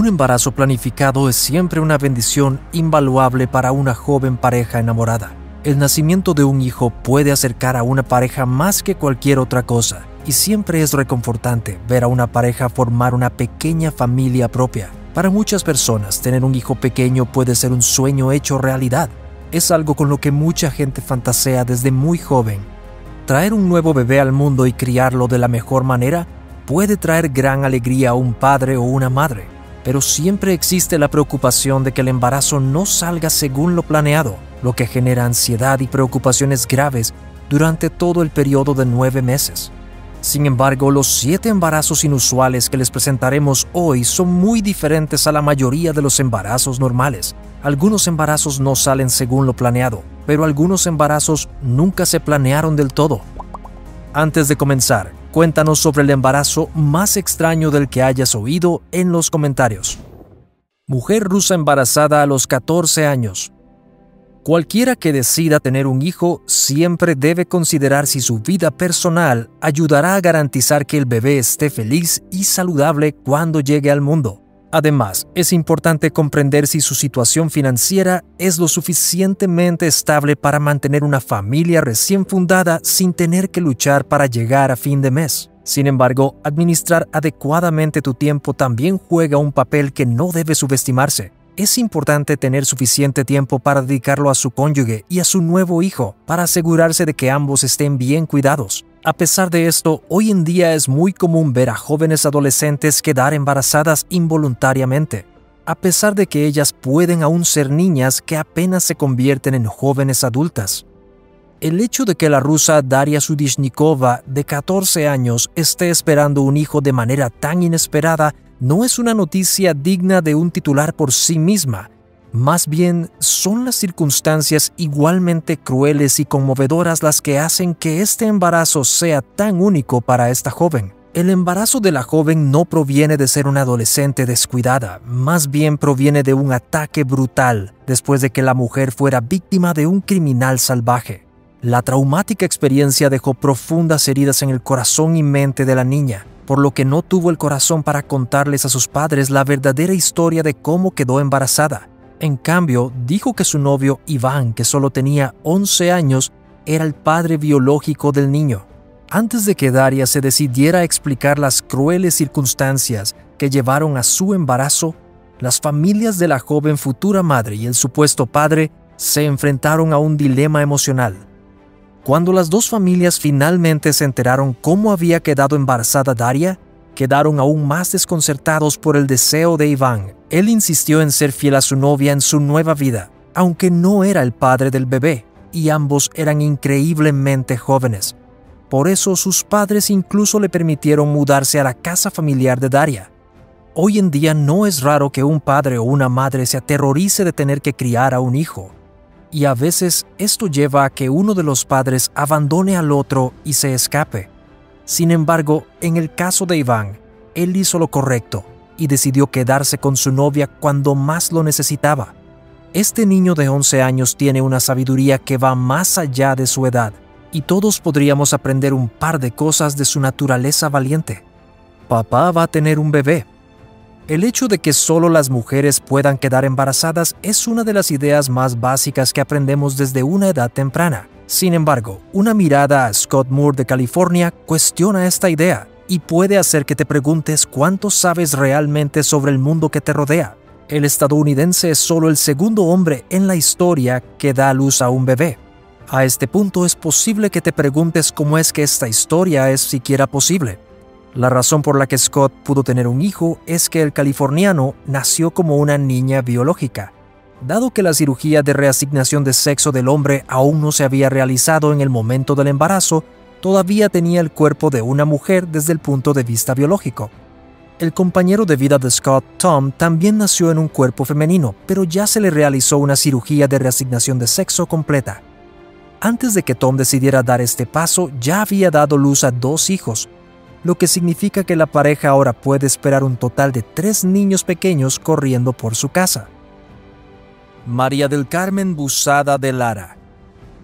Un embarazo planificado es siempre una bendición invaluable para una joven pareja enamorada. El nacimiento de un hijo puede acercar a una pareja más que cualquier otra cosa, y siempre es reconfortante ver a una pareja formar una pequeña familia propia. Para muchas personas, tener un hijo pequeño puede ser un sueño hecho realidad. Es algo con lo que mucha gente fantasea desde muy joven. Traer un nuevo bebé al mundo y criarlo de la mejor manera puede traer gran alegría a un padre o una madre, pero siempre existe la preocupación de que el embarazo no salga según lo planeado, lo que genera ansiedad y preocupaciones graves durante todo el periodo de nueve meses. Sin embargo, los siete embarazos inusuales que les presentaremos hoy son muy diferentes a la mayoría de los embarazos normales. Algunos embarazos no salen según lo planeado, pero algunos embarazos nunca se planearon del todo. Antes de comenzar, cuéntanos sobre el embarazo más extraño del que hayas oído en los comentarios. Mujer rusa embarazada a los 14 años. Cualquiera que decida tener un hijo siempre debe considerar si su vida personal ayudará a garantizar que el bebé esté feliz y saludable cuando llegue al mundo. Además, es importante comprender si su situación financiera es lo suficientemente estable para mantener una familia recién fundada sin tener que luchar para llegar a fin de mes. Sin embargo, administrar adecuadamente tu tiempo también juega un papel que no debe subestimarse es importante tener suficiente tiempo para dedicarlo a su cónyuge y a su nuevo hijo, para asegurarse de que ambos estén bien cuidados. A pesar de esto, hoy en día es muy común ver a jóvenes adolescentes quedar embarazadas involuntariamente, a pesar de que ellas pueden aún ser niñas que apenas se convierten en jóvenes adultas. El hecho de que la rusa Daria Sudishnikova, de 14 años, esté esperando un hijo de manera tan inesperada no es una noticia digna de un titular por sí misma, más bien son las circunstancias igualmente crueles y conmovedoras las que hacen que este embarazo sea tan único para esta joven. El embarazo de la joven no proviene de ser una adolescente descuidada, más bien proviene de un ataque brutal después de que la mujer fuera víctima de un criminal salvaje. La traumática experiencia dejó profundas heridas en el corazón y mente de la niña, por lo que no tuvo el corazón para contarles a sus padres la verdadera historia de cómo quedó embarazada. En cambio, dijo que su novio Iván, que solo tenía 11 años, era el padre biológico del niño. Antes de que Daria se decidiera a explicar las crueles circunstancias que llevaron a su embarazo, las familias de la joven futura madre y el supuesto padre se enfrentaron a un dilema emocional. Cuando las dos familias finalmente se enteraron cómo había quedado embarazada Daria, quedaron aún más desconcertados por el deseo de Iván. Él insistió en ser fiel a su novia en su nueva vida, aunque no era el padre del bebé, y ambos eran increíblemente jóvenes. Por eso sus padres incluso le permitieron mudarse a la casa familiar de Daria. Hoy en día no es raro que un padre o una madre se aterrorice de tener que criar a un hijo y a veces esto lleva a que uno de los padres abandone al otro y se escape. Sin embargo, en el caso de Iván, él hizo lo correcto y decidió quedarse con su novia cuando más lo necesitaba. Este niño de 11 años tiene una sabiduría que va más allá de su edad, y todos podríamos aprender un par de cosas de su naturaleza valiente. Papá va a tener un bebé, el hecho de que solo las mujeres puedan quedar embarazadas es una de las ideas más básicas que aprendemos desde una edad temprana. Sin embargo, una mirada a Scott Moore de California cuestiona esta idea y puede hacer que te preguntes cuánto sabes realmente sobre el mundo que te rodea. El estadounidense es solo el segundo hombre en la historia que da luz a un bebé. A este punto es posible que te preguntes cómo es que esta historia es siquiera posible. La razón por la que Scott pudo tener un hijo es que el californiano nació como una niña biológica. Dado que la cirugía de reasignación de sexo del hombre aún no se había realizado en el momento del embarazo, todavía tenía el cuerpo de una mujer desde el punto de vista biológico. El compañero de vida de Scott, Tom, también nació en un cuerpo femenino, pero ya se le realizó una cirugía de reasignación de sexo completa. Antes de que Tom decidiera dar este paso, ya había dado luz a dos hijos, lo que significa que la pareja ahora puede esperar un total de tres niños pequeños corriendo por su casa. María del Carmen Busada de Lara.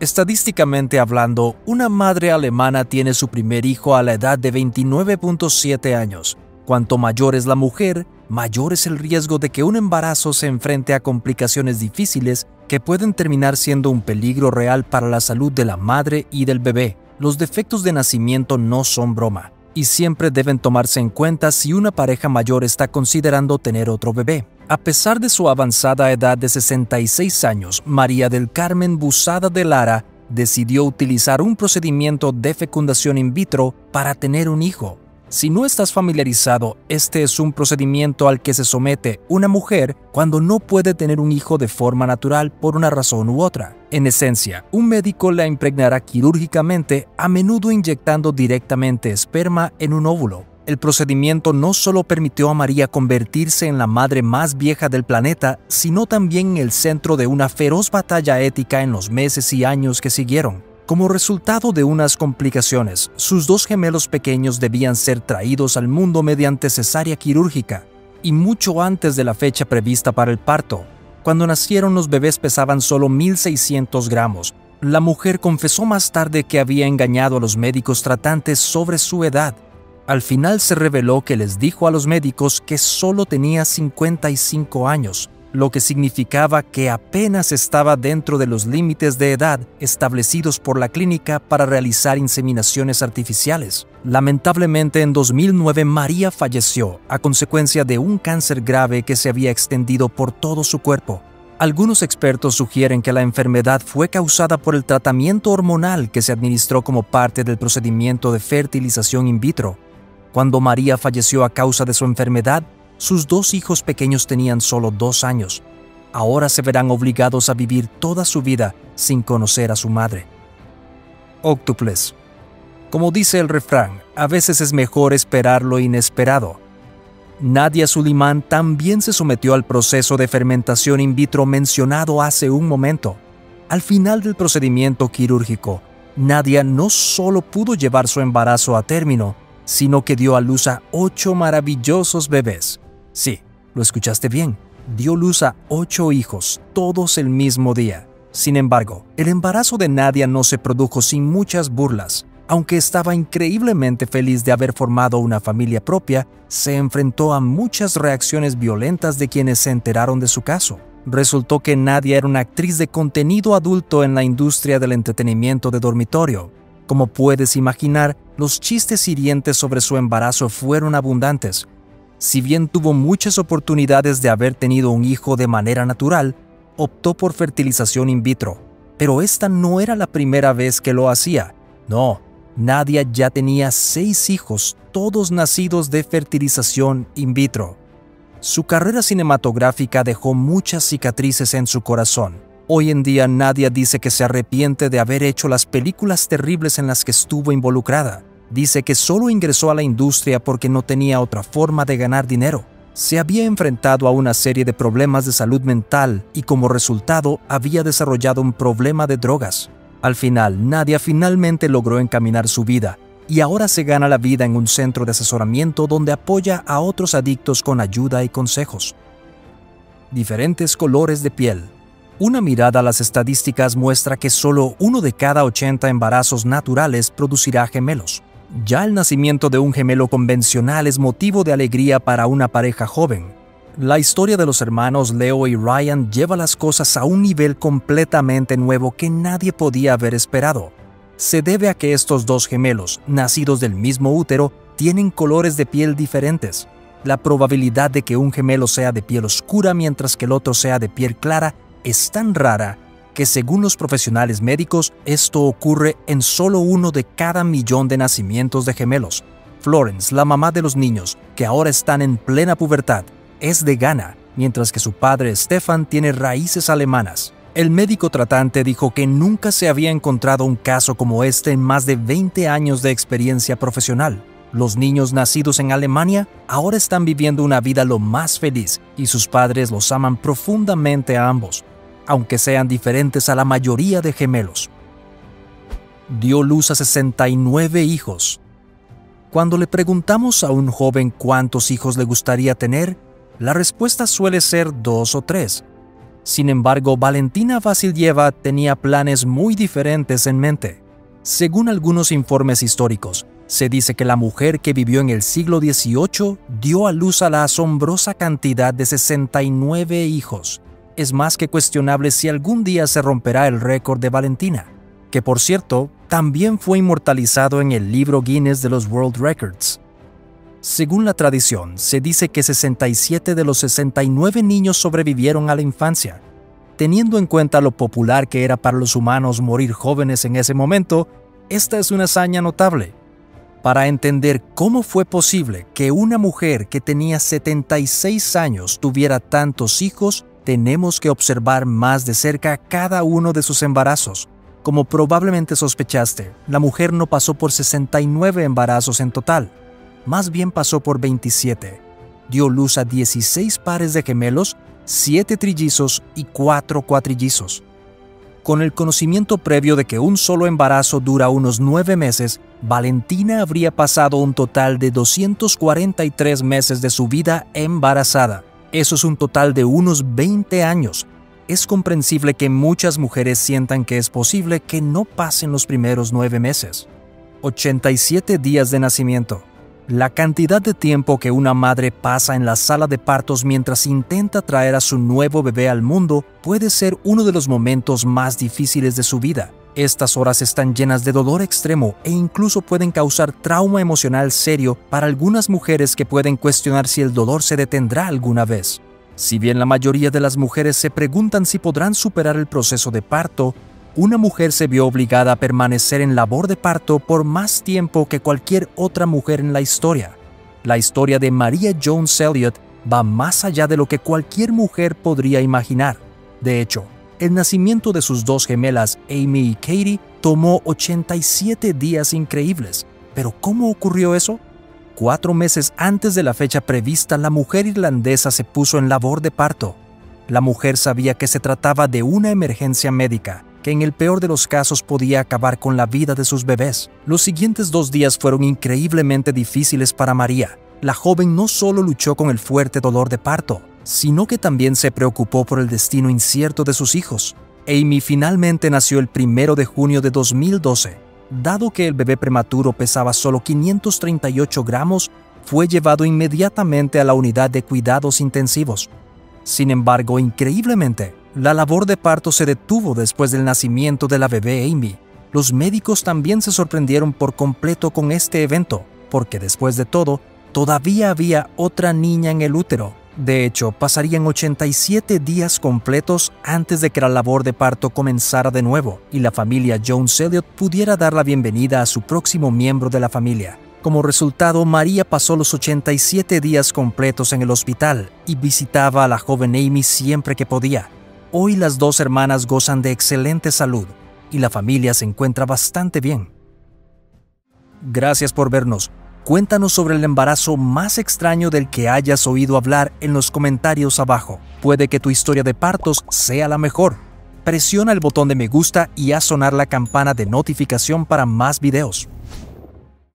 Estadísticamente hablando, una madre alemana tiene su primer hijo a la edad de 29.7 años, Cuanto mayor es la mujer, mayor es el riesgo de que un embarazo se enfrente a complicaciones difíciles que pueden terminar siendo un peligro real para la salud de la madre y del bebé. Los defectos de nacimiento no son broma y siempre deben tomarse en cuenta si una pareja mayor está considerando tener otro bebé. A pesar de su avanzada edad de 66 años, María del Carmen Busada de Lara decidió utilizar un procedimiento de fecundación in vitro para tener un hijo. Si no estás familiarizado, este es un procedimiento al que se somete una mujer cuando no puede tener un hijo de forma natural por una razón u otra. En esencia, un médico la impregnará quirúrgicamente, a menudo inyectando directamente esperma en un óvulo. El procedimiento no solo permitió a María convertirse en la madre más vieja del planeta, sino también en el centro de una feroz batalla ética en los meses y años que siguieron. Como resultado de unas complicaciones, sus dos gemelos pequeños debían ser traídos al mundo mediante cesárea quirúrgica, y mucho antes de la fecha prevista para el parto. Cuando nacieron los bebés pesaban solo 1.600 gramos. La mujer confesó más tarde que había engañado a los médicos tratantes sobre su edad. Al final se reveló que les dijo a los médicos que solo tenía 55 años, lo que significaba que apenas estaba dentro de los límites de edad establecidos por la clínica para realizar inseminaciones artificiales. Lamentablemente en 2009 María falleció a consecuencia de un cáncer grave que se había extendido por todo su cuerpo. Algunos expertos sugieren que la enfermedad fue causada por el tratamiento hormonal que se administró como parte del procedimiento de fertilización in vitro. Cuando María falleció a causa de su enfermedad, sus dos hijos pequeños tenían solo dos años. Ahora se verán obligados a vivir toda su vida sin conocer a su madre. Octuples. Como dice el refrán, a veces es mejor esperar lo inesperado. Nadia Suleiman también se sometió al proceso de fermentación in vitro mencionado hace un momento. Al final del procedimiento quirúrgico, Nadia no solo pudo llevar su embarazo a término, sino que dio a luz a ocho maravillosos bebés. Sí, lo escuchaste bien. Dio luz a ocho hijos, todos el mismo día. Sin embargo, el embarazo de Nadia no se produjo sin muchas burlas. Aunque estaba increíblemente feliz de haber formado una familia propia, se enfrentó a muchas reacciones violentas de quienes se enteraron de su caso. Resultó que Nadia era una actriz de contenido adulto en la industria del entretenimiento de dormitorio. Como puedes imaginar, los chistes hirientes sobre su embarazo fueron abundantes, si bien tuvo muchas oportunidades de haber tenido un hijo de manera natural, optó por fertilización in vitro. Pero esta no era la primera vez que lo hacía. No, Nadia ya tenía seis hijos, todos nacidos de fertilización in vitro. Su carrera cinematográfica dejó muchas cicatrices en su corazón. Hoy en día Nadia dice que se arrepiente de haber hecho las películas terribles en las que estuvo involucrada dice que solo ingresó a la industria porque no tenía otra forma de ganar dinero. Se había enfrentado a una serie de problemas de salud mental y como resultado había desarrollado un problema de drogas. Al final, Nadia finalmente logró encaminar su vida y ahora se gana la vida en un centro de asesoramiento donde apoya a otros adictos con ayuda y consejos. Diferentes colores de piel. Una mirada a las estadísticas muestra que solo uno de cada 80 embarazos naturales producirá gemelos. Ya el nacimiento de un gemelo convencional es motivo de alegría para una pareja joven. La historia de los hermanos Leo y Ryan lleva las cosas a un nivel completamente nuevo que nadie podía haber esperado. Se debe a que estos dos gemelos, nacidos del mismo útero, tienen colores de piel diferentes. La probabilidad de que un gemelo sea de piel oscura mientras que el otro sea de piel clara es tan rara que según los profesionales médicos, esto ocurre en solo uno de cada millón de nacimientos de gemelos. Florence, la mamá de los niños, que ahora están en plena pubertad, es de Ghana, mientras que su padre Stefan tiene raíces alemanas. El médico tratante dijo que nunca se había encontrado un caso como este en más de 20 años de experiencia profesional. Los niños nacidos en Alemania ahora están viviendo una vida lo más feliz y sus padres los aman profundamente a ambos aunque sean diferentes a la mayoría de gemelos. Dio luz a 69 hijos. Cuando le preguntamos a un joven cuántos hijos le gustaría tener, la respuesta suele ser dos o tres. Sin embargo, Valentina Vasilyeva tenía planes muy diferentes en mente. Según algunos informes históricos, Se dice que la mujer que vivió en el siglo XVIII dio a luz a la asombrosa cantidad de 69 hijos. Es más que cuestionable si algún día se romperá el récord de Valentina, que por cierto también fue inmortalizado en el libro Guinness de los World Records. Según la tradición, se dice que 67 de los 69 niños sobrevivieron a la infancia. Teniendo en cuenta lo popular que era para los humanos morir jóvenes en ese momento, esta es una hazaña notable para entender cómo fue posible que una mujer que tenía 76 años tuviera tantos hijos, tenemos que observar más de cerca cada uno de sus embarazos. Como probablemente sospechaste, la mujer no pasó por 69 embarazos en total, más bien pasó por 27. Dio luz a 16 pares de gemelos, 7 trillizos y 4 cuatrillizos. Con el conocimiento previo de que un solo embarazo dura unos nueve meses, Valentina habría pasado un total de 243 meses de su vida embarazada. Eso es un total de unos 20 años. Es comprensible que muchas mujeres sientan que es posible que no pasen los primeros nueve meses. 87 días de nacimiento. La cantidad de tiempo que una madre pasa en la sala de partos mientras intenta traer a su nuevo bebé al mundo puede ser uno de los momentos más difíciles de su vida. Estas horas están llenas de dolor extremo e incluso pueden causar trauma emocional serio para algunas mujeres que pueden cuestionar si el dolor se detendrá alguna vez. Si bien la mayoría de las mujeres se preguntan si podrán superar el proceso de parto, una mujer se vio obligada a permanecer en labor de parto por más tiempo que cualquier otra mujer en la historia. La historia de Maria Jones Elliott va más allá de lo que cualquier mujer podría imaginar. De hecho, el nacimiento de sus dos gemelas, Amy y Katie, tomó 87 días increíbles. Pero ¿cómo ocurrió eso? Cuatro meses antes de la fecha prevista, la mujer irlandesa se puso en labor de parto. La mujer sabía que se trataba de una emergencia médica que en el peor de los casos podía acabar con la vida de sus bebés. Los siguientes dos días fueron increíblemente difíciles para María. La joven no solo luchó con el fuerte dolor de parto, sino que también se preocupó por el destino incierto de sus hijos. Amy finalmente nació el 1 de junio de 2012. Dado que el bebé prematuro pesaba solo 538 gramos, fue llevado inmediatamente a la unidad de cuidados intensivos. Sin embargo, increíblemente, la labor de parto se detuvo después del nacimiento de la bebé Amy. Los médicos también se sorprendieron por completo con este evento, porque después de todo, todavía había otra niña en el útero. De hecho, pasarían 87 días completos antes de que la labor de parto comenzara de nuevo y la familia Jones Elliot pudiera dar la bienvenida a su próximo miembro de la familia. Como resultado, María pasó los 87 días completos en el hospital y visitaba a la joven Amy siempre que podía. Hoy las dos hermanas gozan de excelente salud y la familia se encuentra bastante bien. Gracias por vernos. Cuéntanos sobre el embarazo más extraño del que hayas oído hablar en los comentarios abajo. Puede que tu historia de partos sea la mejor. Presiona el botón de me gusta y haz sonar la campana de notificación para más videos.